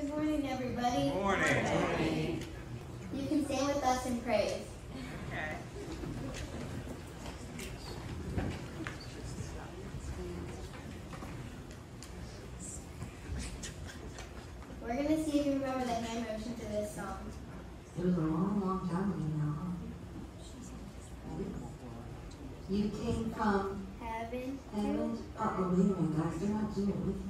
Good morning, everybody. Morning. You can stand with us in praise. Okay. We're going to see if you remember the hand motion to this song. It was a long, long time ago now. You came from Heaven. heaven. Uh oh, wait a minute, guys. They're not doing it with you. You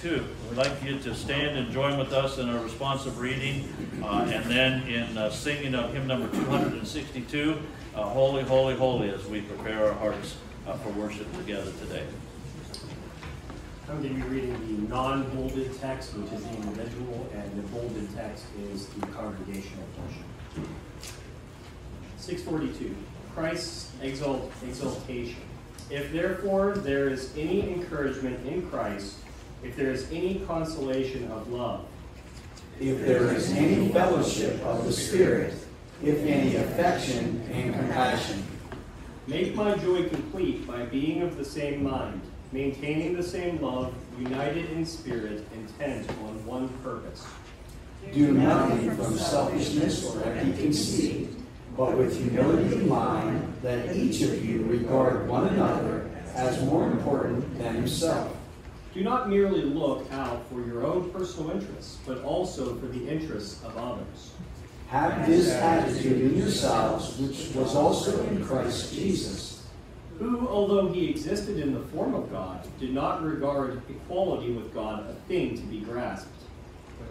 642. We'd like you to stand and join with us in a responsive reading, uh, and then in uh, singing of hymn number 262, uh, Holy, Holy, Holy, as we prepare our hearts uh, for worship together today. I'm going to be reading the non-bolded text, which is the individual, and the bolded text is the congregational portion. 642, Christ's exalt, exaltation. If therefore there is any encouragement in Christ, if there is any consolation of love, if there is any fellowship of the Spirit, if any affection and compassion, make my joy complete by being of the same mind, maintaining the same love, united in spirit, intent on one purpose. do nothing from selfishness or empty conceit, but with humility of mind, let each of you regard one another as more important than himself. Do not merely look out for your own personal interests, but also for the interests of others. Have this attitude in yourselves, which was also in Christ Jesus, Who, although he existed in the form of God, did not regard equality with God a thing to be grasped,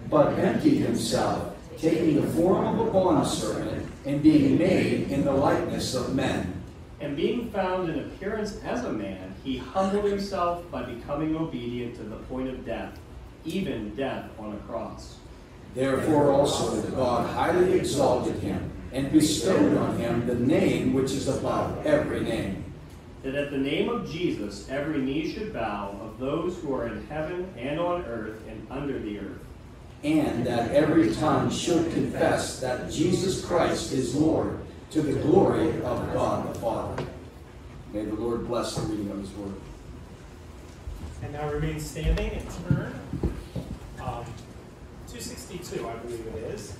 but emptied himself, taking the form of a bondservant, and being made in the likeness of men. and being found in appearance as a man, he humbled himself by becoming obedient to the point of death, even death on a cross. Therefore also God highly exalted him, and bestowed on him the name which is above every name. That at the name of Jesus every knee should bow of those who are in heaven and on earth and under the earth, and that every tongue should confess that Jesus Christ is Lord, to the glory of God the Father. May the Lord bless the reading of his word. And now remain standing and turn. Um, 262, I believe it is.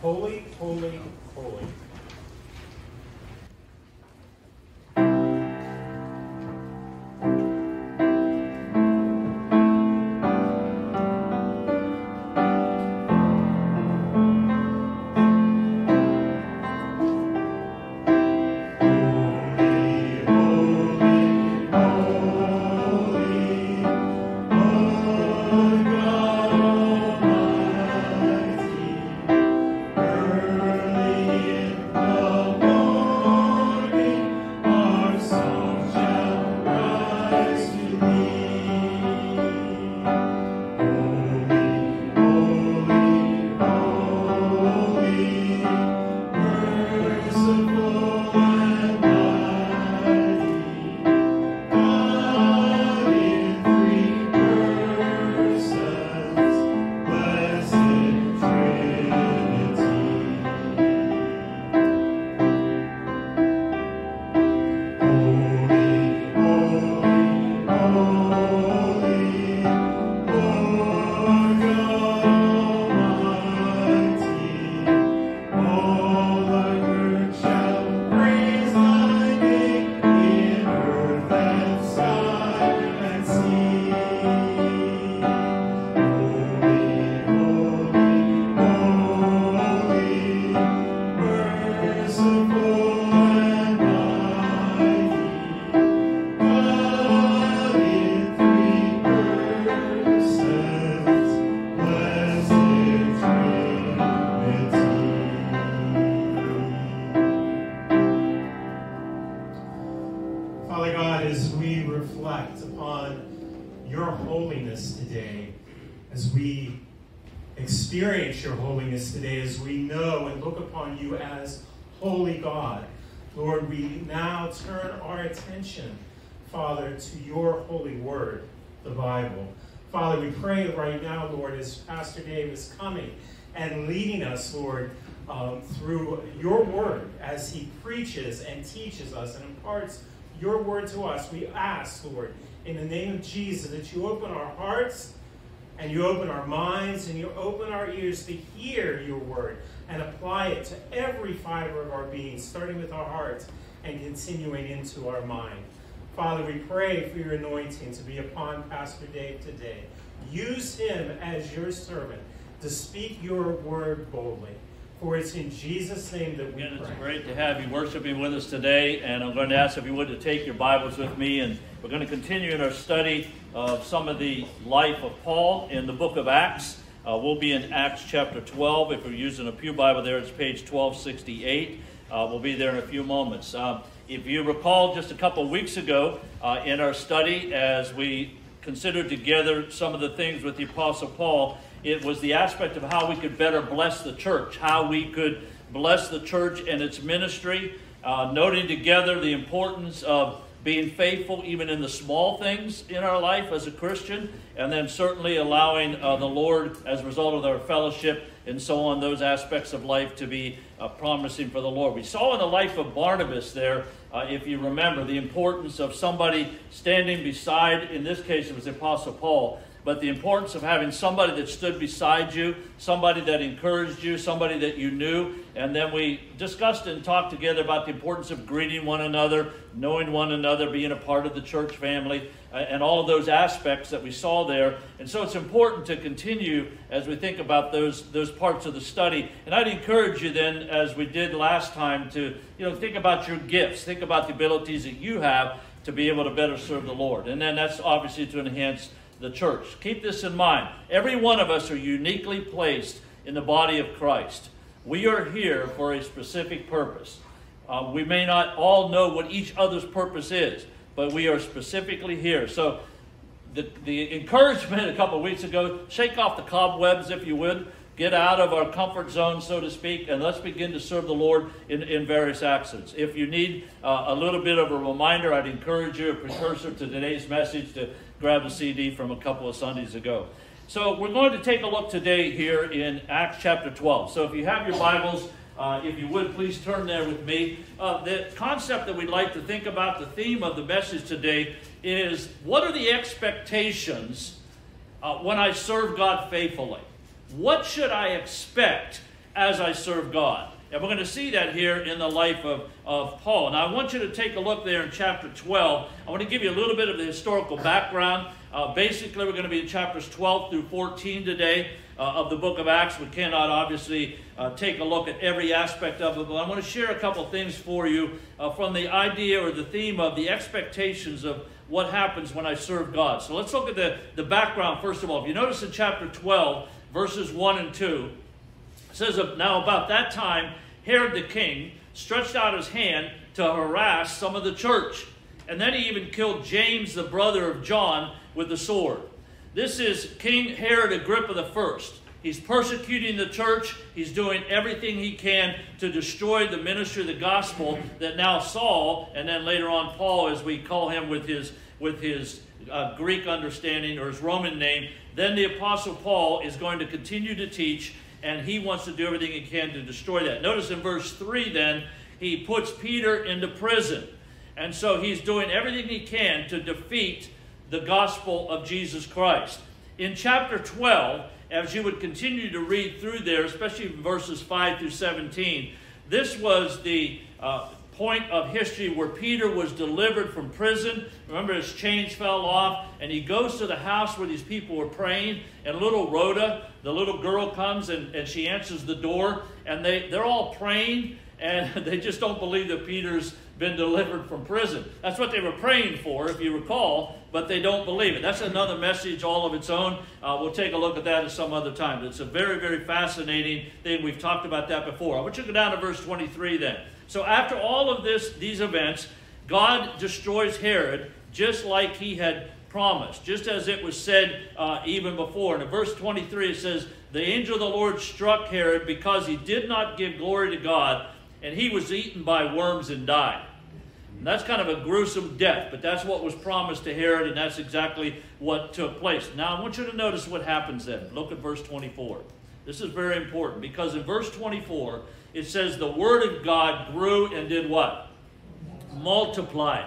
Holy, holy, holy. Upon you as holy God, Lord, we now turn our attention, Father, to your holy word, the Bible. Father, we pray right now, Lord, as Pastor Dave is coming and leading us, Lord, um, through your word as he preaches and teaches us and imparts your word to us. We ask, Lord, in the name of Jesus, that you open our hearts and you open our minds and you open our ears to hear your word and apply it to every fiber of our being, starting with our hearts and continuing into our mind. Father, we pray for your anointing to be upon Pastor Dave today. Use him as your servant to speak your word boldly. For it's in Jesus' name that we Again, it's pray. great to have you worshiping with us today, and I'm going to ask if you would to take your Bibles with me, and we're going to continue in our study of some of the life of Paul in the book of Acts. Uh, we'll be in Acts chapter 12. If you're using a Pew Bible there, it's page 1268. Uh, we'll be there in a few moments. Um, if you recall, just a couple weeks ago uh, in our study, as we considered together some of the things with the Apostle Paul, it was the aspect of how we could better bless the church, how we could bless the church and its ministry, uh, noting together the importance of being faithful even in the small things in our life as a Christian, and then certainly allowing uh, the Lord, as a result of our fellowship and so on, those aspects of life to be uh, promising for the Lord. We saw in the life of Barnabas there, uh, if you remember, the importance of somebody standing beside, in this case it was the Apostle Paul, but the importance of having somebody that stood beside you, somebody that encouraged you, somebody that you knew. And then we discussed and talked together about the importance of greeting one another, knowing one another, being a part of the church family, uh, and all of those aspects that we saw there. And so it's important to continue as we think about those, those parts of the study. And I'd encourage you then, as we did last time, to you know, think about your gifts, think about the abilities that you have to be able to better serve the Lord. And then that's obviously to enhance the church. Keep this in mind. Every one of us are uniquely placed in the body of Christ. We are here for a specific purpose. Uh, we may not all know what each other's purpose is, but we are specifically here. So, the, the encouragement a couple weeks ago shake off the cobwebs, if you would. Get out of our comfort zone, so to speak, and let's begin to serve the Lord in, in various accents. If you need uh, a little bit of a reminder, I'd encourage you, a precursor to today's message, to grab a CD from a couple of Sundays ago. So we're going to take a look today here in Acts chapter 12. So if you have your Bibles, uh, if you would, please turn there with me. Uh, the concept that we'd like to think about, the theme of the message today, is what are the expectations uh, when I serve God faithfully? What should I expect as I serve God? And we're going to see that here in the life of, of Paul. Now, I want you to take a look there in chapter 12. I want to give you a little bit of the historical background. Uh, basically, we're going to be in chapters 12 through 14 today uh, of the book of Acts. We cannot obviously uh, take a look at every aspect of it, but I want to share a couple things for you uh, from the idea or the theme of the expectations of what happens when I serve God. So let's look at the, the background first of all. If you notice in chapter 12, verses 1 and 2, says, Now about that time, Herod the king stretched out his hand to harass some of the church. And then he even killed James, the brother of John, with the sword. This is King Herod Agrippa I. He's persecuting the church. He's doing everything he can to destroy the ministry of the gospel that now Saul, and then later on Paul, as we call him with his, with his uh, Greek understanding or his Roman name, then the Apostle Paul is going to continue to teach and he wants to do everything he can to destroy that. Notice in verse 3 then, he puts Peter into prison. And so he's doing everything he can to defeat the gospel of Jesus Christ. In chapter 12, as you would continue to read through there, especially verses 5 through 17, this was the uh, point of history where Peter was delivered from prison. Remember, his chains fell off, and he goes to the house where these people were praying. And little Rhoda, the little girl, comes and, and she answers the door, and they, they're all praying, and they just don't believe that Peter's been delivered from prison. That's what they were praying for, if you recall, but they don't believe it. That's another message all of its own. Uh, we'll take a look at that at some other time. It's a very, very fascinating thing. We've talked about that before. I want you to go down to verse 23 then. So after all of this, these events, God destroys Herod just like he had promised, just as it was said uh, even before. And in verse 23 it says, The angel of the Lord struck Herod because he did not give glory to God, and he was eaten by worms and died. And that's kind of a gruesome death, but that's what was promised to Herod, and that's exactly what took place. Now, I want you to notice what happens then. Look at verse 24. This is very important because in verse 24, it says the word of God grew and did what? Multiplied.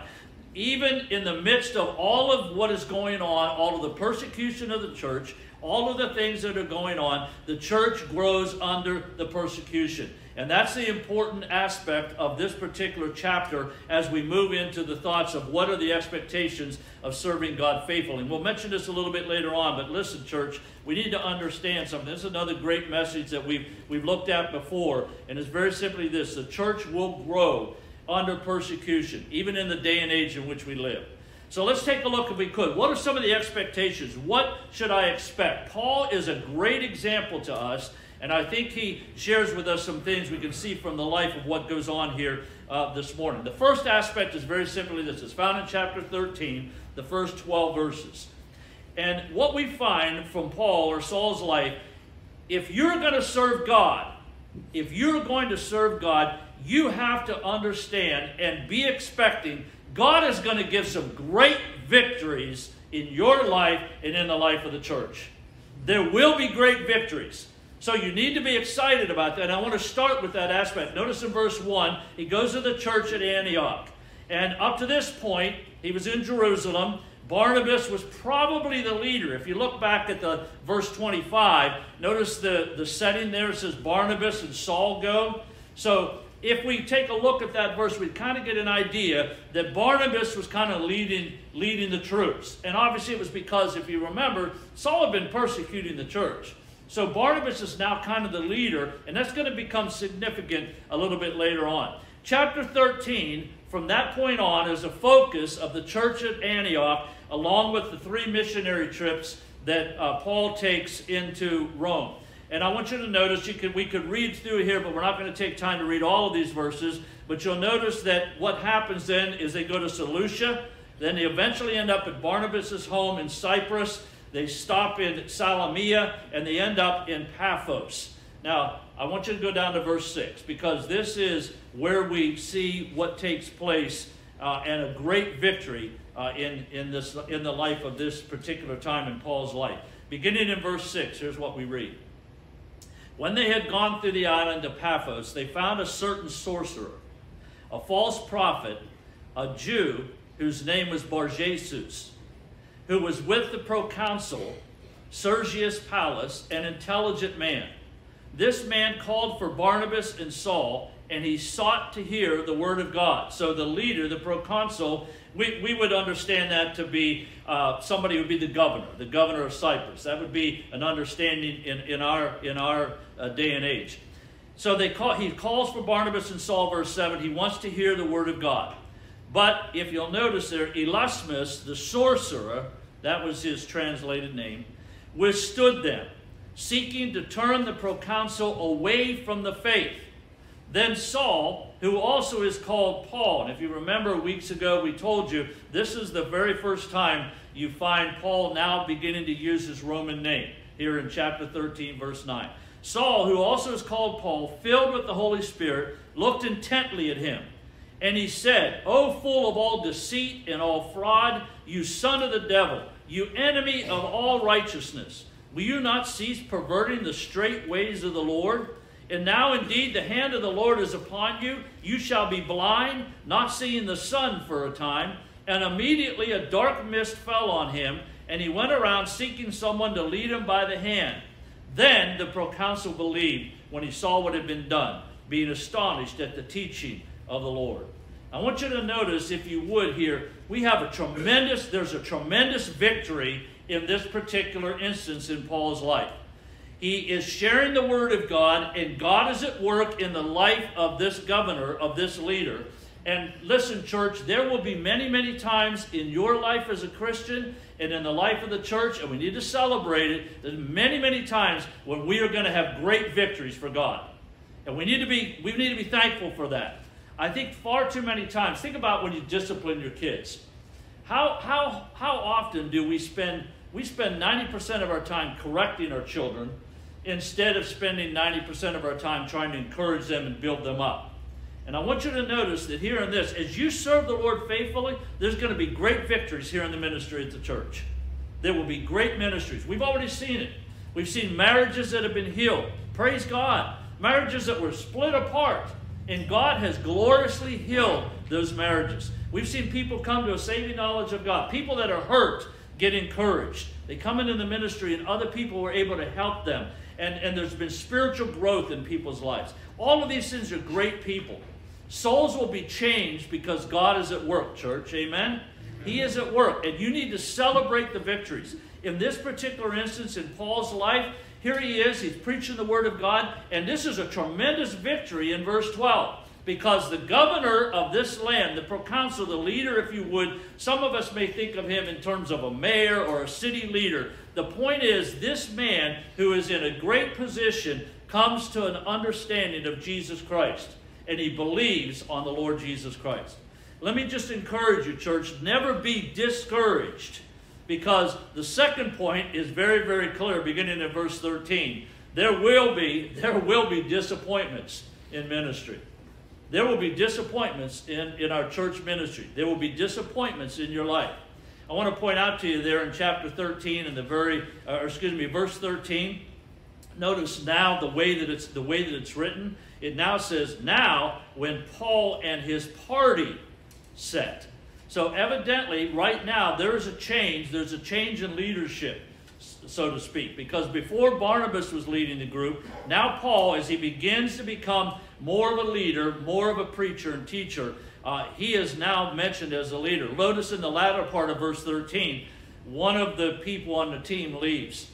Even in the midst of all of what is going on, all of the persecution of the church, all of the things that are going on, the church grows under the persecution. And that's the important aspect of this particular chapter as we move into the thoughts of what are the expectations of serving God faithfully. And we'll mention this a little bit later on, but listen, church, we need to understand something. This is another great message that we've, we've looked at before, and it's very simply this the church will grow under persecution, even in the day and age in which we live. So let's take a look, if we could. What are some of the expectations? What should I expect? Paul is a great example to us and I think he shares with us some things we can see from the life of what goes on here uh, this morning. The first aspect is very simply this it's found in chapter 13, the first 12 verses. And what we find from Paul or Saul's life, if you're going to serve God, if you're going to serve God, you have to understand and be expecting God is going to give some great victories in your life and in the life of the church. There will be great victories. So you need to be excited about that. And I want to start with that aspect. Notice in verse 1, he goes to the church at Antioch. And up to this point, he was in Jerusalem. Barnabas was probably the leader. If you look back at the verse 25, notice the, the setting there. It says Barnabas and Saul go. So if we take a look at that verse, we kind of get an idea that Barnabas was kind of leading, leading the troops. And obviously it was because, if you remember, Saul had been persecuting the church. So Barnabas is now kind of the leader, and that's going to become significant a little bit later on. Chapter 13, from that point on, is a focus of the church at Antioch, along with the three missionary trips that uh, Paul takes into Rome. And I want you to notice, you could, we could read through here, but we're not going to take time to read all of these verses. But you'll notice that what happens then is they go to Seleucia. Then they eventually end up at Barnabas' home in Cyprus. They stop in Salami, and they end up in Paphos. Now, I want you to go down to verse 6 because this is where we see what takes place uh, and a great victory uh, in, in, this, in the life of this particular time in Paul's life. Beginning in verse 6, here's what we read. When they had gone through the island of Paphos, they found a certain sorcerer, a false prophet, a Jew whose name was Barjesus who was with the proconsul, Sergius Paulus, an intelligent man. This man called for Barnabas and Saul, and he sought to hear the word of God. So the leader, the proconsul, we, we would understand that to be uh, somebody would be the governor, the governor of Cyprus. That would be an understanding in, in our, in our uh, day and age. So they call, he calls for Barnabas and Saul, verse 7. He wants to hear the word of God. But if you'll notice there, Elymas, the sorcerer, that was his translated name, withstood them, seeking to turn the proconsul away from the faith. Then Saul, who also is called Paul, and if you remember weeks ago, we told you this is the very first time you find Paul now beginning to use his Roman name here in chapter 13, verse 9. Saul, who also is called Paul, filled with the Holy Spirit, looked intently at him. And he said, O full of all deceit and all fraud, you son of the devil, you enemy of all righteousness, will you not cease perverting the straight ways of the Lord? And now indeed the hand of the Lord is upon you. You shall be blind, not seeing the sun for a time. And immediately a dark mist fell on him, and he went around seeking someone to lead him by the hand. Then the proconsul believed when he saw what had been done, being astonished at the teaching of the Lord. I want you to notice, if you would, here, we have a tremendous, there's a tremendous victory in this particular instance in Paul's life. He is sharing the word of God, and God is at work in the life of this governor, of this leader. And listen, church, there will be many, many times in your life as a Christian and in the life of the church, and we need to celebrate it. There's many, many times when we are going to have great victories for God. And we need to be, we need to be thankful for that. I think far too many times, think about when you discipline your kids. How, how, how often do we spend, we spend 90% of our time correcting our children instead of spending 90% of our time trying to encourage them and build them up? And I want you to notice that here in this, as you serve the Lord faithfully, there's going to be great victories here in the ministry at the church. There will be great ministries. We've already seen it. We've seen marriages that have been healed. Praise God. Marriages that were split apart and God has gloriously healed those marriages. We've seen people come to a saving knowledge of God. People that are hurt get encouraged. They come into the ministry and other people were able to help them. And, and there's been spiritual growth in people's lives. All of these things are great people. Souls will be changed because God is at work, church. Amen? He is at work. And you need to celebrate the victories. In this particular instance in Paul's life, here he is, he's preaching the word of God, and this is a tremendous victory in verse 12. Because the governor of this land, the proconsul, the leader, if you would, some of us may think of him in terms of a mayor or a city leader. The point is, this man who is in a great position comes to an understanding of Jesus Christ, and he believes on the Lord Jesus Christ. Let me just encourage you, church, never be discouraged because the second point is very, very clear, beginning in verse 13. There will be, there will be disappointments in ministry. There will be disappointments in, in our church ministry. There will be disappointments in your life. I want to point out to you there in chapter 13 in the very, uh, or excuse me, verse 13. Notice now the way that it's the way that it's written. It now says, "Now when Paul and his party set." So evidently, right now there is a change. There's a change in leadership, so to speak, because before Barnabas was leading the group, now Paul, as he begins to become more of a leader, more of a preacher and teacher, uh, he is now mentioned as a leader. Notice in the latter part of verse 13, one of the people on the team leaves.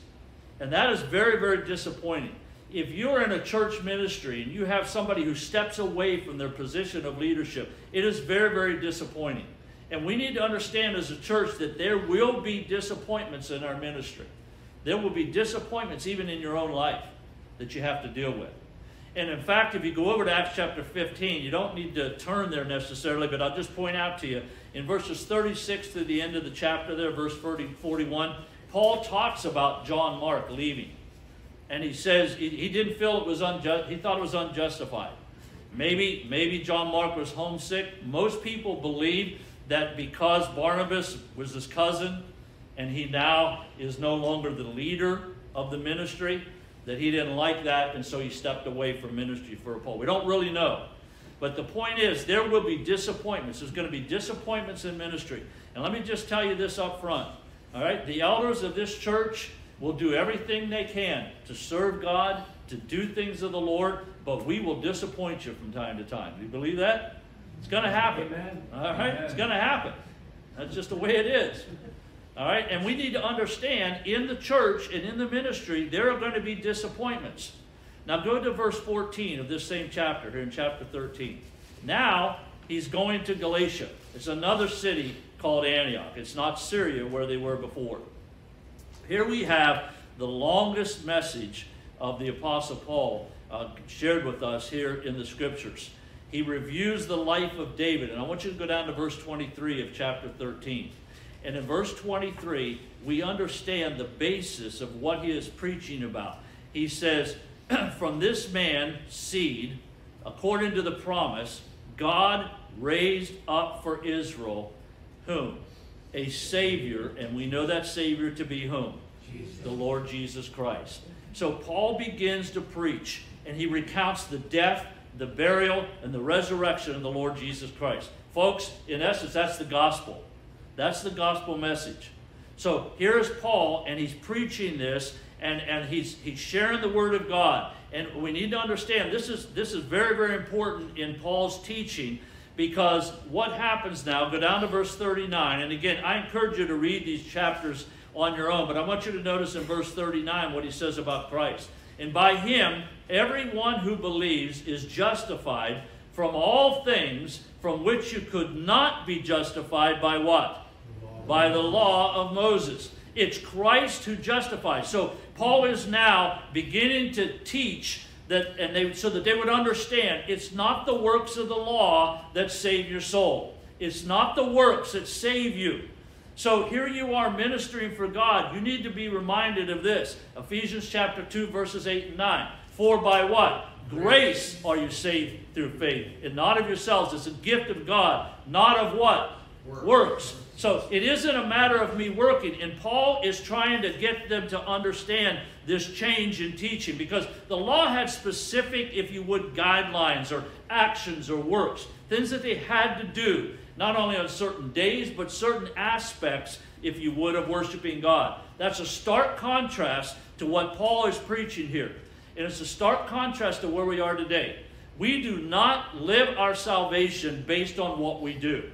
And that is very, very disappointing. If you're in a church ministry and you have somebody who steps away from their position of leadership, it is very, very disappointing. And we need to understand as a church that there will be disappointments in our ministry. There will be disappointments even in your own life that you have to deal with. And in fact, if you go over to Acts chapter 15, you don't need to turn there necessarily, but I'll just point out to you in verses 36 to the end of the chapter there, verse 40, 41, Paul talks about John Mark leaving. And he says he, he didn't feel it was unjust, he thought it was unjustified. Maybe, maybe John Mark was homesick. Most people believe that because Barnabas was his cousin and he now is no longer the leader of the ministry, that he didn't like that and so he stepped away from ministry for a Paul. We don't really know. But the point is, there will be disappointments. There's going to be disappointments in ministry. And let me just tell you this up front. All right? The elders of this church will do everything they can to serve God, to do things of the Lord, but we will disappoint you from time to time. Do you believe that? It's going to happen. Amen. All right? Amen. It's going to happen. That's just the way it is. All right? And we need to understand in the church and in the ministry, there are going to be disappointments. Now go to verse 14 of this same chapter, here in chapter 13. Now he's going to Galatia. It's another city called Antioch. It's not Syria where they were before. Here we have the longest message of the Apostle Paul uh, shared with us here in the scriptures. He reviews the life of David, and I want you to go down to verse 23 of chapter 13. And in verse 23, we understand the basis of what he is preaching about. He says, From this man, seed, according to the promise, God raised up for Israel whom? A Savior, and we know that Savior to be whom? The Lord Jesus Christ. So Paul begins to preach, and he recounts the death, the burial, and the resurrection of the Lord Jesus Christ. Folks, in essence, that's the gospel. That's the gospel message. So here's Paul, and he's preaching this, and, and he's, he's sharing the word of God. And we need to understand this is, this is very, very important in Paul's teaching because what happens now, go down to verse 39, and again, I encourage you to read these chapters on your own, but I want you to notice in verse 39 what he says about Christ. And by him, everyone who believes is justified from all things from which you could not be justified by what? By the law of Moses. It's Christ who justifies. So Paul is now beginning to teach that and they so that they would understand it's not the works of the law that save your soul. It's not the works that save you. So here you are ministering for God. You need to be reminded of this. Ephesians chapter 2 verses 8 and 9. For by what? Grace are you saved through faith, and not of yourselves. It's a gift of God, not of what? Works. So it isn't a matter of me working. And Paul is trying to get them to understand this change in teaching because the law had specific, if you would, guidelines or actions or works, things that they had to do, not only on certain days, but certain aspects, if you would, of worshiping God. That's a stark contrast to what Paul is preaching here. And it's a stark contrast to where we are today. We do not live our salvation based on what we do.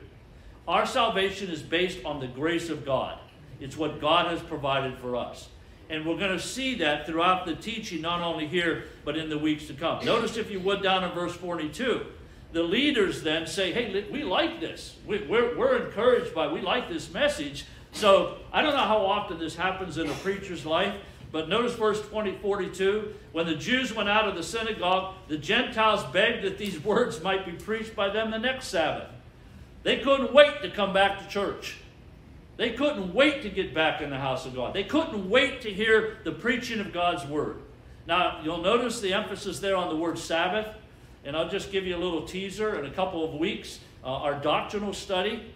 Our salvation is based on the grace of God. It's what God has provided for us. And we're going to see that throughout the teaching, not only here, but in the weeks to come. Notice, if you would, down in verse 42. The leaders then say, hey, we like this. We, we're, we're encouraged by, we like this message. So I don't know how often this happens in a preacher's life, but notice verse 20, 42. When the Jews went out of the synagogue, the Gentiles begged that these words might be preached by them the next Sabbath. They couldn't wait to come back to church. They couldn't wait to get back in the house of God. They couldn't wait to hear the preaching of God's word. Now, you'll notice the emphasis there on the word Sabbath. And I'll just give you a little teaser. In a couple of weeks, uh, our doctrinal study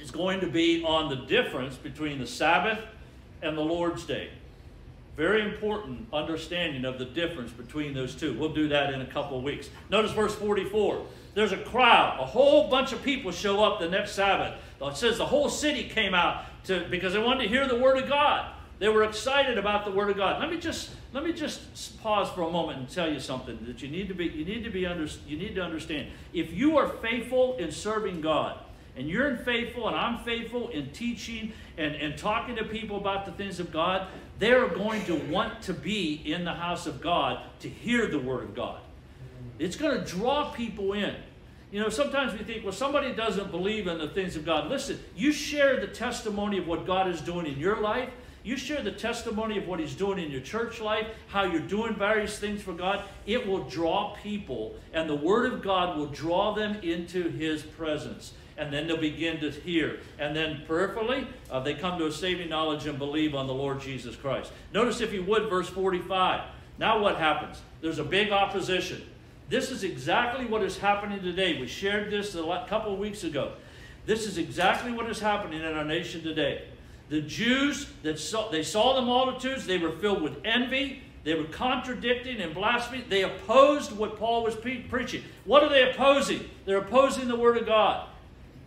is going to be on the difference between the Sabbath and the Lord's Day. Very important understanding of the difference between those two. We'll do that in a couple of weeks. Notice verse 44. There's a crowd, a whole bunch of people show up the next Sabbath. It says the whole city came out to because they wanted to hear the word of God. They were excited about the word of God. Let me just let me just pause for a moment and tell you something that you need to be you need to be under, you need to understand. If you are faithful in serving God, and you're faithful and I'm faithful in teaching and, and talking to people about the things of God, they're going to want to be in the house of God to hear the word of God. It's going to draw people in. You know, sometimes we think, well, somebody doesn't believe in the things of God. Listen, you share the testimony of what God is doing in your life. You share the testimony of what He's doing in your church life, how you're doing various things for God. It will draw people, and the Word of God will draw them into His presence. And then they'll begin to hear. And then peripherally, uh, they come to a saving knowledge and believe on the Lord Jesus Christ. Notice, if you would, verse 45. Now, what happens? There's a big opposition. This is exactly what is happening today. We shared this a couple of weeks ago. This is exactly what is happening in our nation today. The Jews that saw, they saw the multitudes, they were filled with envy, they were contradicting and blaspheming. They opposed what Paul was pre- preaching. What are they opposing? They're opposing the word of God.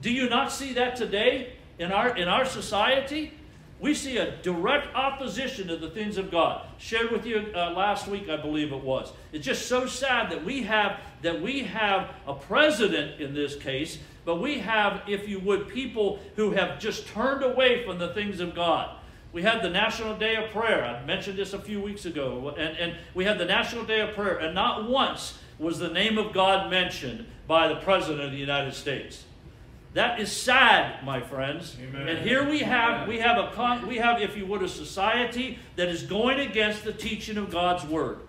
Do you not see that today in our in our society? We see a direct opposition to the things of God. Shared with you uh, last week, I believe it was. It's just so sad that we have that we have a president in this case, but we have, if you would, people who have just turned away from the things of God. We had the National Day of Prayer. I mentioned this a few weeks ago, and, and we had the National Day of Prayer, and not once was the name of God mentioned by the President of the United States. That is sad, my friends. Amen. And here we have we have a con, we have, if you would, a society that is going against the teaching of God's word.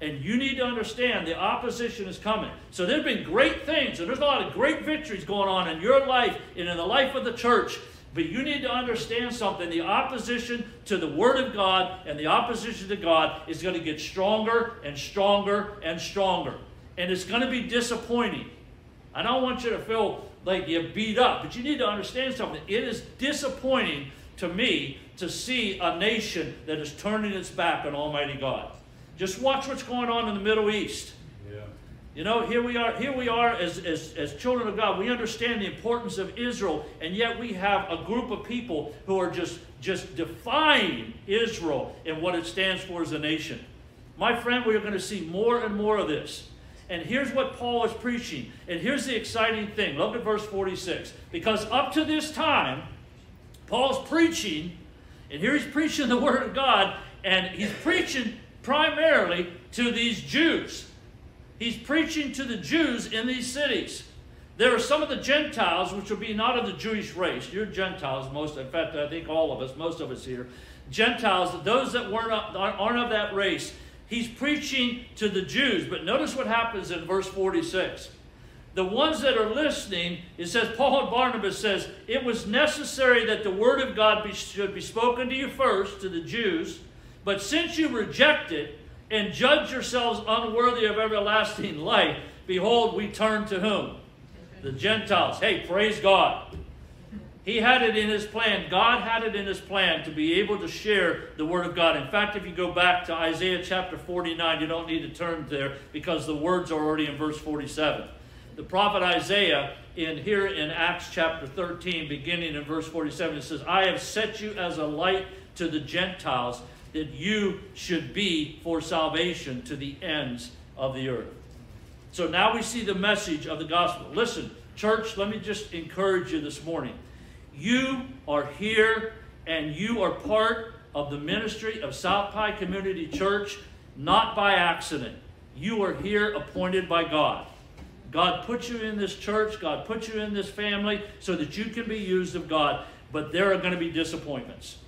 And you need to understand the opposition is coming. So there's been great things, and there's a lot of great victories going on in your life and in the life of the church. But you need to understand something. The opposition to the Word of God and the opposition to God is going to get stronger and stronger and stronger. And it's going to be disappointing. I don't want you to feel like you beat up. But you need to understand something. It is disappointing to me to see a nation that is turning its back on Almighty God. Just watch what's going on in the Middle East. Yeah. You know, here we are, here we are as, as, as children of God. We understand the importance of Israel, and yet we have a group of people who are just, just defying Israel and what it stands for as a nation. My friend, we are going to see more and more of this. And here's what Paul is preaching. And here's the exciting thing. Look at verse 46. Because up to this time, Paul's preaching, and here he's preaching the Word of God, and he's preaching primarily to these Jews. He's preaching to the Jews in these cities. There are some of the Gentiles, which will be not of the Jewish race. You're Gentiles, most. In fact, I think all of us, most of us here, Gentiles. Those that weren't aren't of that race he's preaching to the Jews. But notice what happens in verse 46. The ones that are listening, it says, Paul and Barnabas says, it was necessary that the word of God be, should be spoken to you first, to the Jews. But since you reject it and judge yourselves unworthy of everlasting life, behold, we turn to whom? The Gentiles. Hey, praise God. He had it in his plan. God had it in his plan to be able to share the Word of God. In fact, if you go back to Isaiah chapter 49, you don't need to turn there because the words are already in verse 47. The prophet Isaiah, in here in Acts chapter 13, beginning in verse 47, it says, I have set you as a light to the Gentiles, that you should be for salvation to the ends of the earth. So now we see the message of the gospel. Listen, church, let me just encourage you this morning. You are here and you are part of the ministry of South Pi Community Church, not by accident. You are here appointed by God. God put you in this church, God put you in this family so that you can be used of God. But there are going to be disappointments.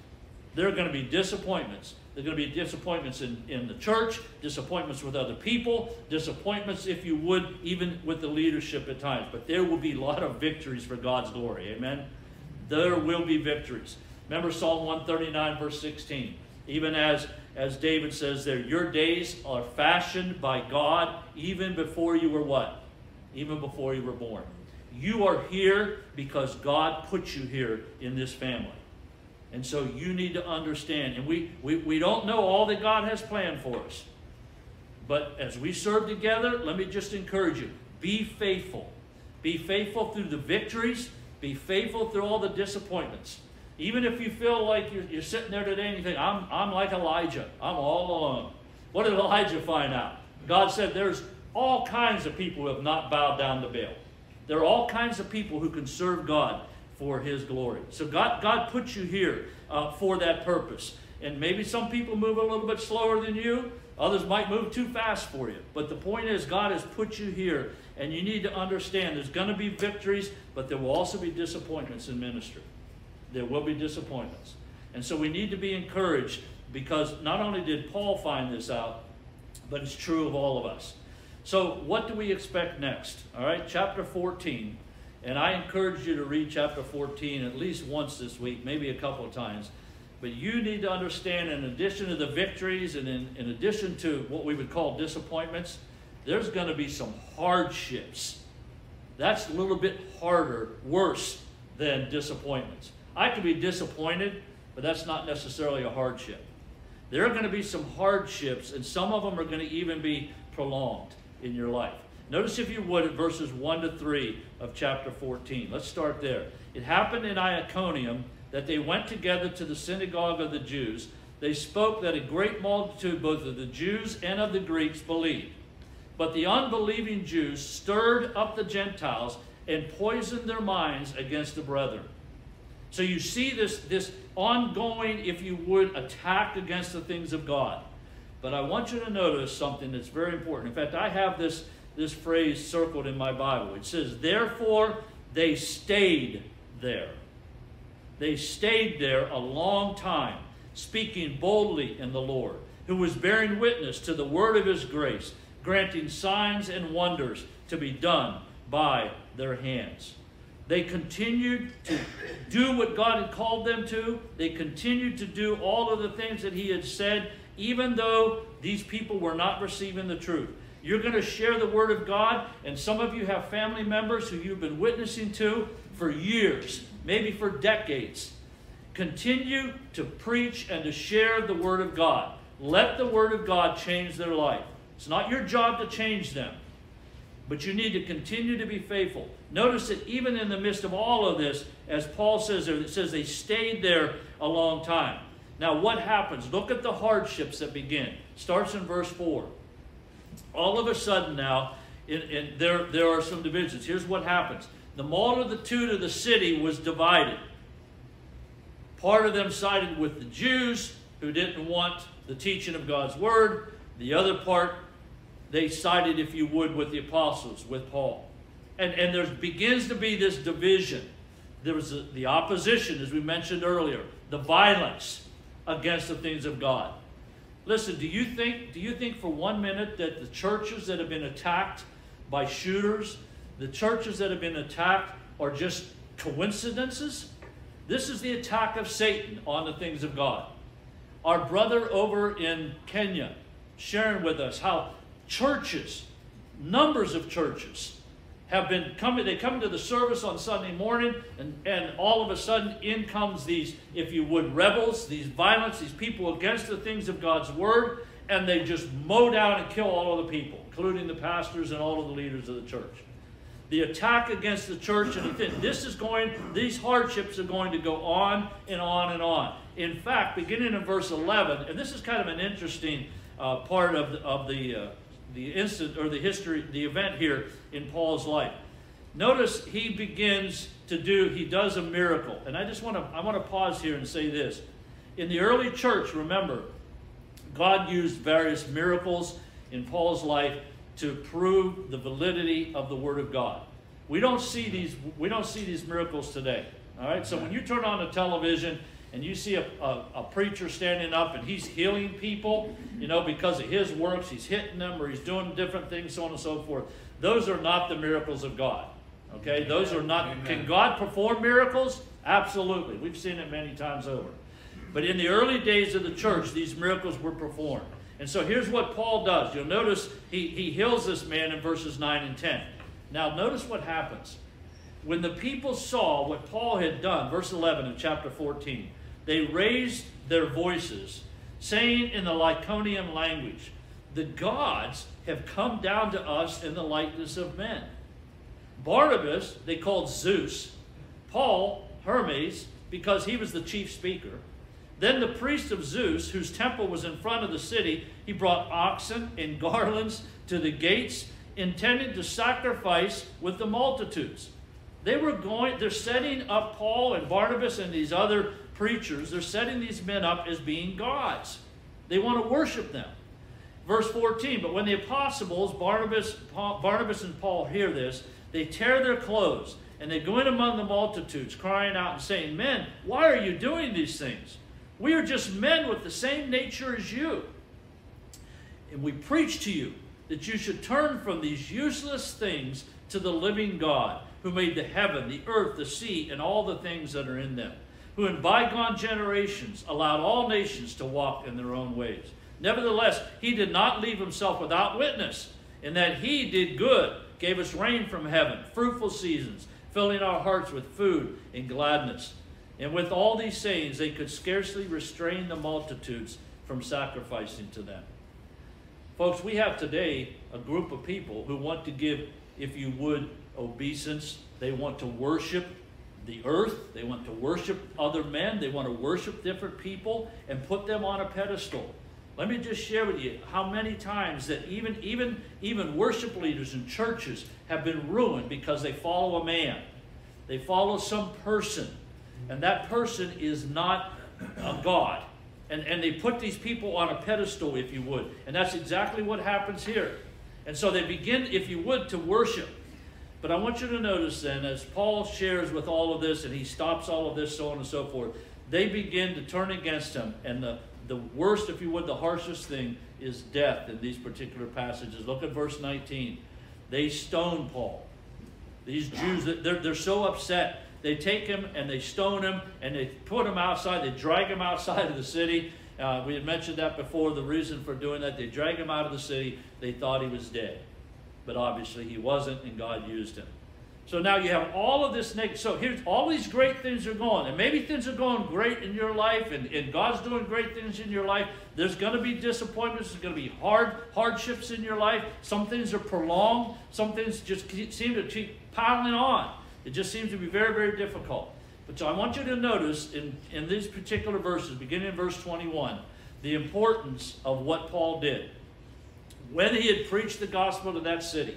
There are going to be disappointments. There are going to be disappointments in, in the church, disappointments with other people, disappointments, if you would, even with the leadership at times. But there will be a lot of victories for God's glory. Amen there will be victories. Remember Psalm 139, verse 16. Even as, as David says there, your days are fashioned by God even before you were what? Even before you were born. You are here because God put you here in this family. And so you need to understand. And we, we, we don't know all that God has planned for us. But as we serve together, let me just encourage you be faithful. Be faithful through the victories, be faithful through all the disappointments. Even if you feel like you're, you're sitting there today and you think, I'm, I'm like Elijah, I'm all alone. What did Elijah find out? God said, There's all kinds of people who have not bowed down to Baal. There are all kinds of people who can serve God for His glory. So God, God put you here uh, for that purpose. And maybe some people move a little bit slower than you. Others might move too fast for you. But the point is, God has put you here, and you need to understand there's going to be victories, but there will also be disappointments in ministry. There will be disappointments. And so we need to be encouraged because not only did Paul find this out, but it's true of all of us. So, what do we expect next? All right, chapter 14. And I encourage you to read chapter 14 at least once this week, maybe a couple of times. But you need to understand, in addition to the victories and in, in addition to what we would call disappointments, there's going to be some hardships. That's a little bit harder, worse than disappointments. I can be disappointed, but that's not necessarily a hardship. There are going to be some hardships, and some of them are going to even be prolonged in your life. Notice, if you would, verses 1 to 3 of chapter 14. Let's start there. It happened in Iconium that they went together to the synagogue of the Jews. They spoke that a great multitude, both of the Jews and of the Greeks, believed. But the unbelieving Jews stirred up the Gentiles and poisoned their minds against the brethren. So you see this, this ongoing, if you would, attack against the things of God. But I want you to notice something that's very important. In fact, I have this, this phrase circled in my Bible. It says, Therefore they stayed there. They stayed there a long time, speaking boldly in the Lord, who was bearing witness to the word of his grace, granting signs and wonders to be done by their hands. They continued to do what God had called them to. They continued to do all of the things that He had said, even though these people were not receiving the truth. You're going to share the Word of God, and some of you have family members who you've been witnessing to for years, maybe for decades. Continue to preach and to share the Word of God. Let the Word of God change their life. It's not your job to change them, but you need to continue to be faithful. Notice that even in the midst of all of this, as Paul says there, it says they stayed there a long time. Now, what happens? Look at the hardships that begin. Starts in verse 4. All of a sudden now, there, there are some divisions. Here's what happens. The multitude of the city was divided. Part of them sided with the Jews who didn't want the teaching of God's word. The other part, they sided, if you would, with the apostles, with Paul. And, and there begins to be this division. There was a, the opposition, as we mentioned earlier, the violence against the things of God. Listen, do you think do you think for one minute that the churches that have been attacked by shooters, the churches that have been attacked are just coincidences? This is the attack of Satan on the things of God. Our brother over in Kenya sharing with us how churches, numbers of churches, have been coming, they come to the service on Sunday morning, and, and all of a sudden in comes these, if you would, rebels, these violence, these people against the things of God's word, and they just mow down and kill all of the people, including the pastors and all of the leaders of the church. The attack against the church and this is going, these hardships are going to go on and on and on. In fact, beginning in verse 11, and this is kind of an interesting uh, part of the, of the uh, the instant or the history, the event here in Paul's life. Notice he begins to do, he does a miracle. And I just want to, I want to pause here and say this. In the early church, remember, God used various miracles in Paul's life to prove the validity of the Word of God. We don't see these, we don't see these miracles today. All right, so when you turn on the television and you see a, a, a, preacher standing up and he's healing people, you know, because of his works, he's hitting them or he's doing different things, so on and so forth. Those are not the miracles of God. Okay? Those are not. Amen. Can God perform miracles? Absolutely. We've seen it many times over. But in the early days of the church, these miracles were performed. And so here's what Paul does. You'll notice he, he heals this man in verses 9 and 10. Now, notice what happens. When the people saw what Paul had done, verse 11 of chapter 14, they raised their voices, saying in the Lycaonian language, The gods have come down to us in the likeness of men. Barnabas, they called Zeus. Paul, Hermes, because he was the chief speaker. Then the priest of Zeus, whose temple was in front of the city, he brought oxen and garlands to the gates, intending to sacrifice with the multitudes. They were going, they're setting up Paul and Barnabas and these other preachers, they're setting these men up as being gods. They want to worship them. Verse 14, but when the apostles, Barnabas, Paul, Barnabas and Paul, hear this, they tear their clothes and they go in among the multitudes, crying out and saying, Men, why are you doing these things? We are just men with the same nature as you. And we preach to you that you should turn from these useless things to the living God, who made the heaven, the earth, the sea, and all the things that are in them, who in bygone generations allowed all nations to walk in their own ways. Nevertheless, he did not leave himself without witness, in that he did good, gave us rain from heaven, fruitful seasons, filling our hearts with food and gladness. And with all these sayings, they could scarcely restrain the multitudes from sacrificing to them. Folks, we have today a group of people who want to give, if you would, obeisance. They want to worship the earth. They want to worship other men. They want to worship different people and put them on a pedestal. Let me just share with you how many times that even, even, even worship leaders in churches have been ruined because they follow a man. They follow some person. And that person is not a God. And, and they put these people on a pedestal, if you would. And that's exactly what happens here. And so they begin, if you would, to worship. But I want you to notice then, as Paul shares with all of this and he stops all of this, so on and so forth, they begin to turn against him. And the, the worst, if you would, the harshest thing is death in these particular passages. Look at verse 19. They stone Paul. These Jews, they're, they're so upset. They take him and they stone him and they put him outside. They drag him outside of the city. Uh, we had mentioned that before. The reason for doing that, they drag him out of the city. They thought he was dead. But obviously he wasn't, and God used him. So now you have all of this negative. So here's all these great things are going. And maybe things are going great in your life, and, and God's doing great things in your life. There's going to be disappointments. There's going to be hard hardships in your life. Some things are prolonged. Some things just seem to keep piling on. It just seems to be very, very difficult. But so I want you to notice in, in these particular verses, beginning in verse 21, the importance of what Paul did. When he had preached the gospel to that city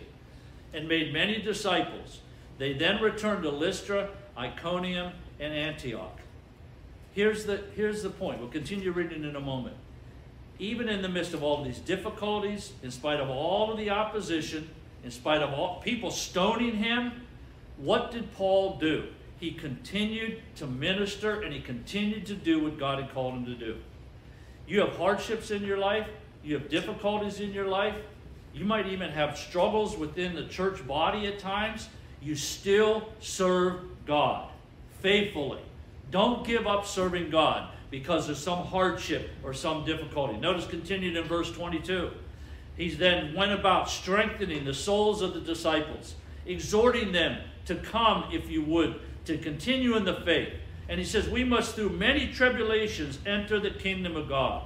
and made many disciples, they then returned to Lystra, Iconium, and Antioch. Here's the, here's the point. We'll continue reading in a moment. Even in the midst of all these difficulties, in spite of all of the opposition, in spite of all people stoning him, what did Paul do? He continued to minister and he continued to do what God had called him to do. You have hardships in your life, you have difficulties in your life, you might even have struggles within the church body at times you still serve God faithfully. Don't give up serving God because of some hardship or some difficulty. Notice continued in verse 22. He then went about strengthening the souls of the disciples, exhorting them to come, if you would, to continue in the faith. And he says, We must through many tribulations enter the kingdom of God.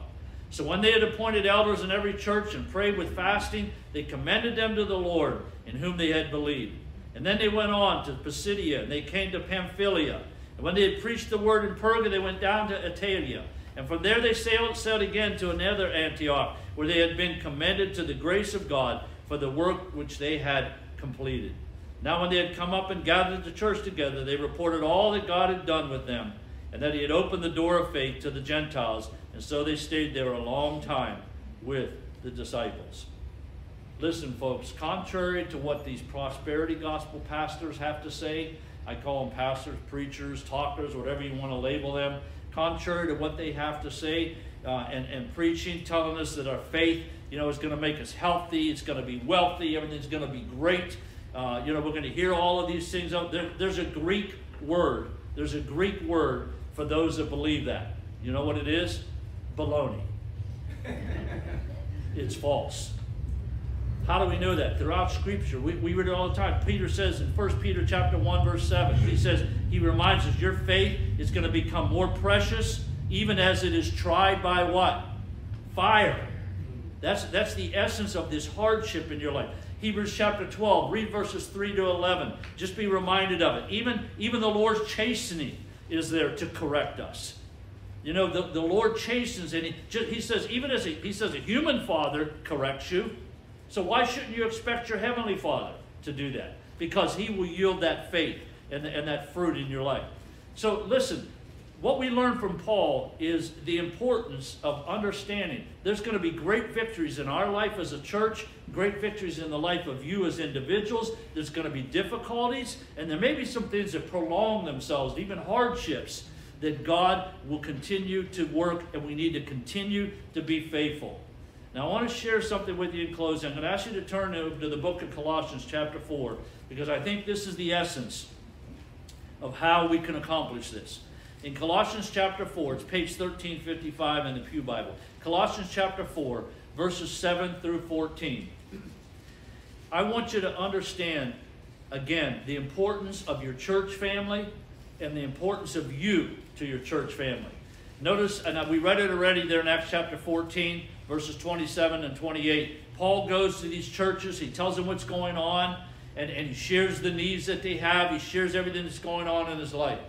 So when they had appointed elders in every church and prayed with fasting, they commended them to the Lord in whom they had believed. And then they went on to Pisidia, and they came to Pamphylia. And when they had preached the word in Perga, they went down to Attalia. And from there they sailed, sailed again to another Antioch, where they had been commended to the grace of God for the work which they had completed. Now, when they had come up and gathered the church together, they reported all that God had done with them, and that He had opened the door of faith to the Gentiles. And so they stayed there a long time with the disciples. Listen, folks, contrary to what these prosperity gospel pastors have to say, I call them pastors, preachers, talkers, whatever you want to label them, contrary to what they have to say uh, and, and preaching, telling us that our faith, you know, is going to make us healthy, it's going to be wealthy, everything's going to be great. Uh, you know, we're going to hear all of these things. There, there's a Greek word. There's a Greek word for those that believe that. You know what it is? Baloney. it's false. How do we know that? Throughout Scripture, we, we read it all the time. Peter says in 1 Peter chapter 1, verse 7, he says, he reminds us, your faith is going to become more precious even as it is tried by what? Fire. That's, that's the essence of this hardship in your life. Hebrews chapter 12, read verses 3 to 11. Just be reminded of it. Even, even the Lord's chastening is there to correct us. You know, the, the Lord chastens, and he, he says, even as a, he says, a human father corrects you. So why shouldn't you expect your heavenly father to do that? Because he will yield that faith and, and that fruit in your life. So listen, what we learn from Paul is the importance of understanding there's going to be great victories in our life as a church, great victories in the life of you as individuals. There's going to be difficulties, and there may be some things that prolong themselves, even hardships, that God will continue to work, and we need to continue to be faithful. Now, I want to share something with you in closing. I'm going to ask you to turn over to the book of Colossians, chapter 4, because I think this is the essence of how we can accomplish this. In Colossians chapter 4, it's page 1355 in the Pew Bible. Colossians chapter 4, verses 7 through 14. I want you to understand, again, the importance of your church family and the importance of you to your church family. Notice, and we read it already there in Acts chapter 14, verses 27 and 28. Paul goes to these churches, he tells them what's going on, and, and he shares the needs that they have, he shares everything that's going on in his life.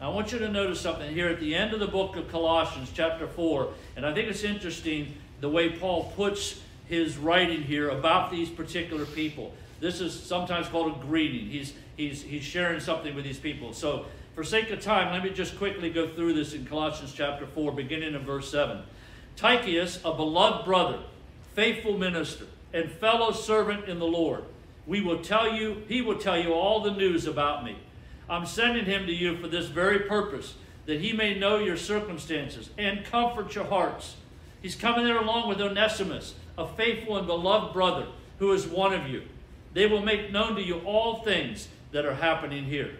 Now, I want you to notice something here at the end of the book of Colossians, chapter 4, and I think it's interesting the way Paul puts his writing here about these particular people. This is sometimes called a greeting. He's, he's, he's sharing something with these people. So, for sake of time, let me just quickly go through this in Colossians chapter 4, beginning in verse 7. Tychicus, a beloved brother, faithful minister, and fellow servant in the Lord, we will tell you, he will tell you all the news about me. I'm sending him to you for this very purpose, that he may know your circumstances and comfort your hearts. He's coming there along with Onesimus, a faithful and beloved brother who is one of you. They will make known to you all things that are happening here.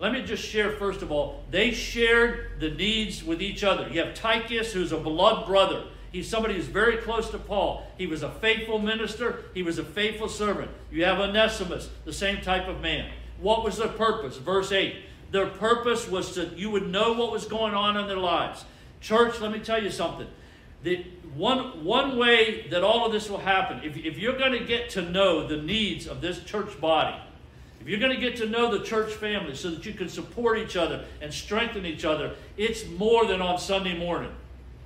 Let me just share, first of all, they shared the needs with each other. You have Tychicus, who's a beloved brother. He's somebody who's very close to Paul. He was a faithful minister, he was a faithful servant. You have Onesimus, the same type of man. What was their purpose? Verse 8. Their purpose was that you would know what was going on in their lives. Church, let me tell you something. The one, one way that all of this will happen, if, if you're going to get to know the needs of this church body, if you're going to get to know the church family so that you can support each other and strengthen each other, it's more than on Sunday morning.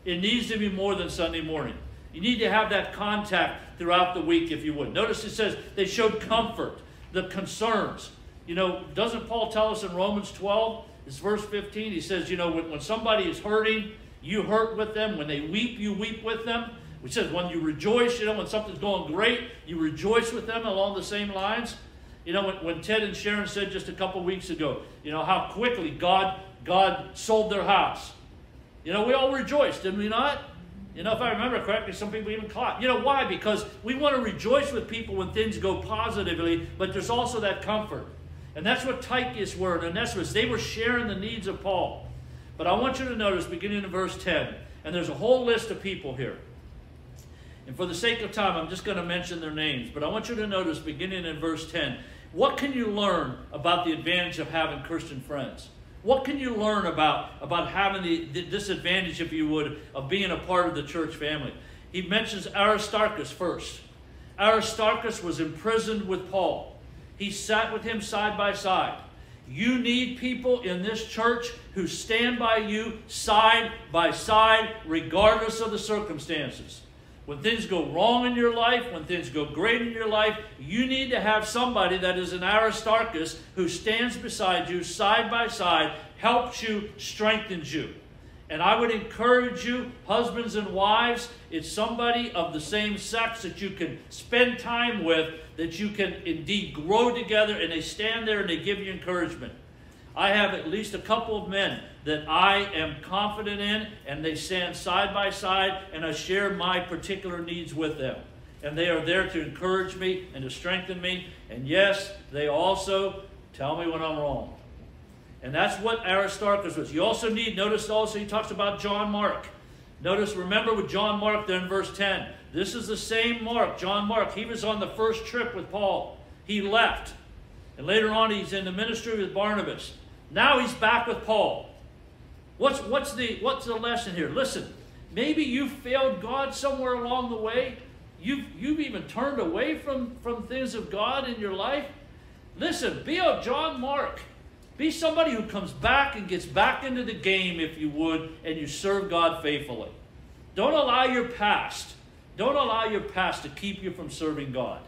It needs to be more than Sunday morning. You need to have that contact throughout the week, if you would. Notice it says they showed comfort, the concerns. You know, doesn't Paul tell us in Romans 12, it's verse 15, he says, you know, when, when somebody is hurting, you hurt with them. When they weep, you weep with them. He says, when you rejoice, you know, when something's going great, you rejoice with them along the same lines. You know, when, when Ted and Sharon said just a couple weeks ago, you know, how quickly God, God sold their house. You know, we all rejoiced, didn't we not? You know, if I remember correctly, some people even clapped. You know why? Because we want to rejoice with people when things go positively, but there's also that comfort. And that's what Tychicus were and Onesimus. They were sharing the needs of Paul. But I want you to notice, beginning in verse 10, and there's a whole list of people here. And for the sake of time, I'm just going to mention their names. But I want you to notice, beginning in verse 10, what can you learn about the advantage of having Christian friends? What can you learn about, about having the, the disadvantage, if you would, of being a part of the church family? He mentions Aristarchus first. Aristarchus was imprisoned with Paul. He sat with him side by side. You need people in this church who stand by you side by side, regardless of the circumstances. When things go wrong in your life, when things go great in your life, you need to have somebody that is an Aristarchus who stands beside you side by side, helps you, strengthens you. And I would encourage you, husbands and wives, it's somebody of the same sex that you can spend time with that you can indeed grow together and they stand there and they give you encouragement. I have at least a couple of men that I am confident in, and they stand side by side, and I share my particular needs with them. And they are there to encourage me and to strengthen me. And yes, they also tell me when I'm wrong. And that's what Aristarchus was. You also need, notice also he talks about John Mark. Notice, remember with John Mark there in verse 10. This is the same Mark, John Mark. He was on the first trip with Paul. He left. And later on, he's in the ministry with Barnabas. Now he's back with Paul. What's, what's, the, what's the lesson here? Listen, maybe you failed God somewhere along the way. You've, you've even turned away from, from things of God in your life. Listen, be a John Mark. Be somebody who comes back and gets back into the game, if you would, and you serve God faithfully. Don't allow your past, don't allow your past to keep you from serving God.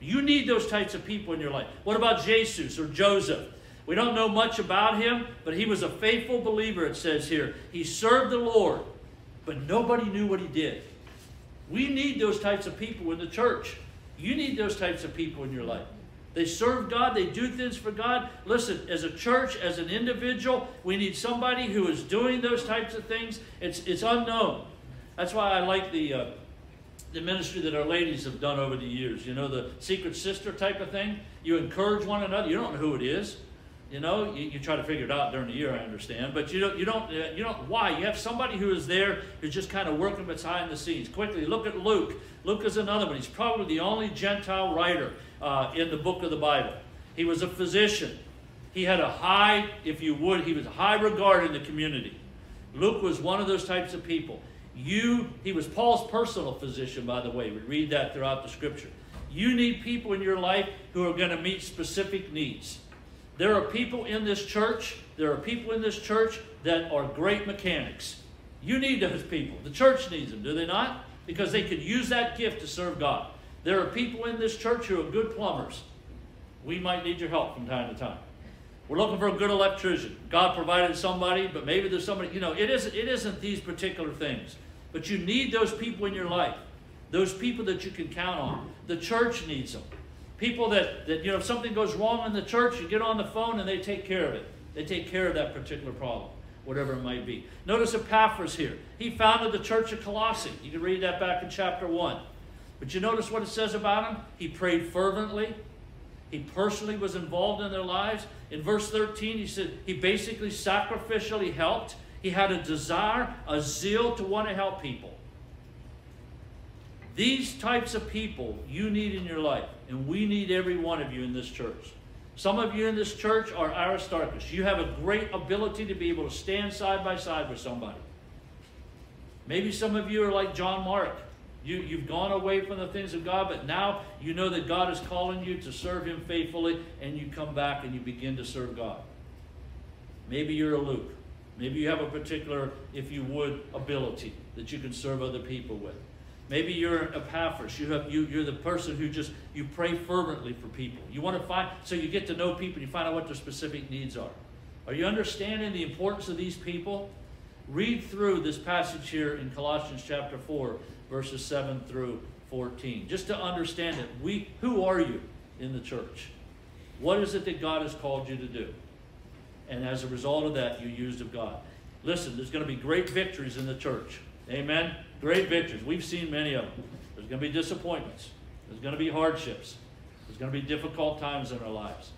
You need those types of people in your life. What about Jesus or Joseph? We don't know much about him, but he was a faithful believer, it says here. He served the Lord, but nobody knew what he did. We need those types of people in the church. You need those types of people in your life. They serve God, they do things for God. Listen, as a church, as an individual, we need somebody who is doing those types of things. It's, it's unknown. That's why I like the, uh, the ministry that our ladies have done over the years. You know, the secret sister type of thing. You encourage one another. You don't know who it is. You know, you, you, try to figure it out during the year, I understand, but you don't, you don't, uh, you don't. Why? You have somebody who is there who's just kind of working behind the scenes. Quickly, look at Luke. Luke is another one. He's probably the only Gentile writer uh, in the book of the Bible. He was a physician. He had a high, if you would, he was high regard in the community. Luke was one of those types of people. You, he was Paul's personal physician, by the way. We read that throughout the scripture. You need people in your life who are going to meet specific needs. There are people in this church, there are people in this church that are great mechanics. You need those people. The church needs them, do they not? Because they could use that gift to serve God. There are people in this church who are good plumbers. We might need your help from time to time. We're looking for a good electrician. God provided somebody, but maybe there's somebody, you know, it isn't, it isn't these particular things. But you need those people in your life, those people that you can count on. The church needs them. People that, that, you know, if something goes wrong in the church, you get on the phone and they take care of it. They take care of that particular problem, whatever it might be. Notice Epaphras here. He founded the church of Colossae. You can read that back in chapter 1. But you notice what it says about him? He prayed fervently. He personally was involved in their lives. In verse 13, he said he basically sacrificially helped. He had a desire, a zeal to want to help people. These types of people you need in your life, and we need every one of you in this church. Some of you in this church are Aristarchus. You have a great ability to be able to stand side by side with somebody. Maybe some of you are like John Mark. You, you've gone away from the things of God, but now you know that God is calling you to serve Him faithfully, and you come back and you begin to serve God. Maybe you're a Luke. Maybe you have a particular, if you would, ability that you can serve other people with. Maybe you're Epaphras. You have, you, you're the person who just, you pray fervently for people. You want to find, so you get to know people, and you find out what their specific needs are. Are you understanding the importance of these people? Read through this passage here in Colossians chapter 4, verses 7 through 14, just to understand it. We, who are you in the church? What is it that God has called you to do? And as a result of that, you're used of God. Listen, there's going to be great victories in the church. Amen. Great victories. We've seen many of them. There's going to be disappointments. There's going to be hardships. There's going to be difficult times in our lives.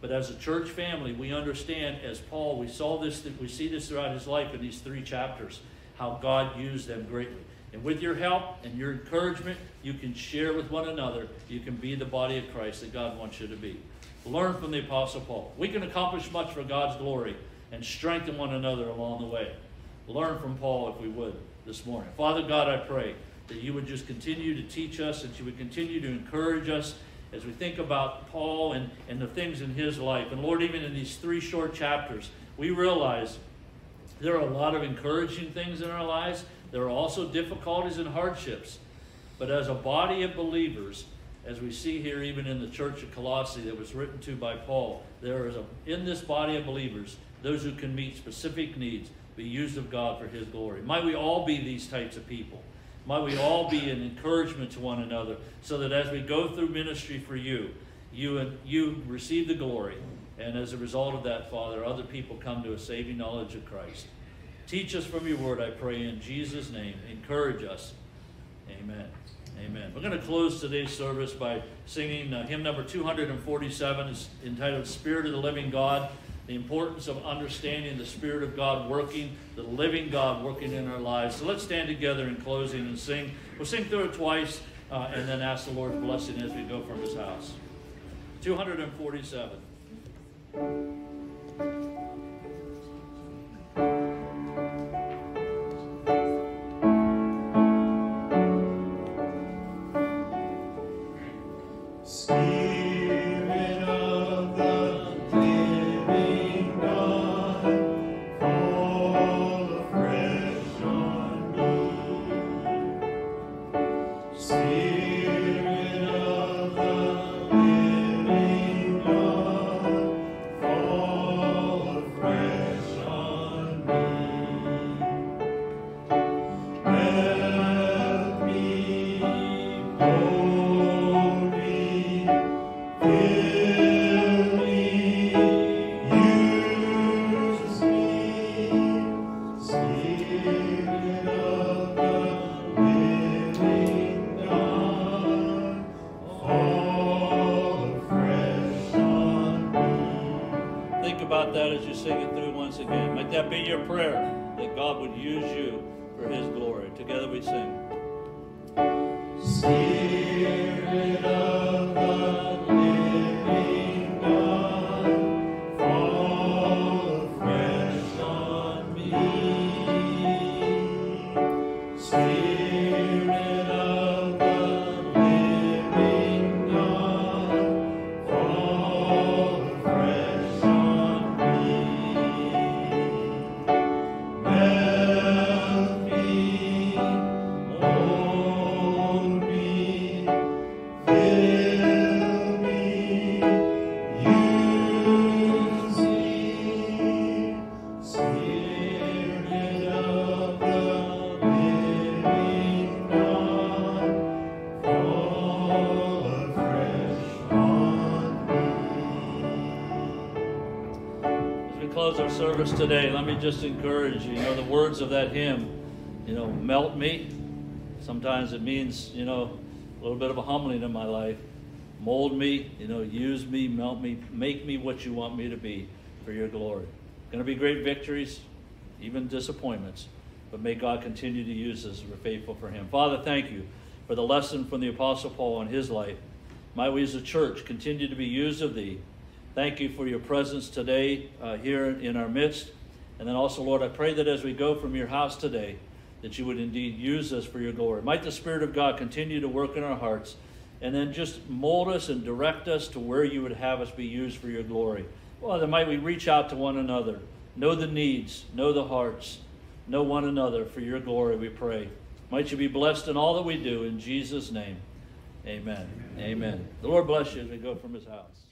But as a church family, we understand, as Paul, we saw this, we see this throughout his life in these three chapters, how God used them greatly. And with your help and your encouragement, you can share with one another. You can be the body of Christ that God wants you to be. Learn from the Apostle Paul. We can accomplish much for God's glory and strengthen one another along the way. Learn from Paul if we would this morning. Father God, I pray that you would just continue to teach us, that you would continue to encourage us as we think about Paul and, and the things in his life. And Lord, even in these three short chapters, we realize there are a lot of encouraging things in our lives. There are also difficulties and hardships. But as a body of believers, as we see here even in the church of Colossae that was written to by Paul, there is a, in this body of believers those who can meet specific needs be used of God for His glory. Might we all be these types of people. Might we all be an encouragement to one another so that as we go through ministry for you, you, and you receive the glory. And as a result of that, Father, other people come to a saving knowledge of Christ. Teach us from your word, I pray, in Jesus' name. Encourage us. Amen. Amen. We're going to close today's service by singing uh, hymn number 247. It's entitled Spirit of the Living God. The importance of understanding the Spirit of God working, the living God working in our lives. So let's stand together in closing and sing. We'll sing through it twice uh, and then ask the Lord's blessing as we go from His house. 247. Your prayer service today, let me just encourage you. You know, the words of that hymn, you know, melt me. Sometimes it means, you know, a little bit of a humbling in my life. Mold me, you know, use me, melt me, make me what you want me to be for your glory. Going to be great victories, even disappointments, but may God continue to use us as we're faithful for Him. Father, thank you for the lesson from the Apostle Paul in his life. Might we as a church continue to be used of Thee. Thank you for your presence today uh, here in our midst. And then also, Lord, I pray that as we go from your house today, that you would indeed use us for your glory. Might the Spirit of God continue to work in our hearts and then just mold us and direct us to where you would have us be used for your glory. Well, then might we reach out to one another, know the needs, know the hearts, know one another for your glory, we pray. Might you be blessed in all that we do. In Jesus' name, amen. Amen. The Lord bless you as we go from his house.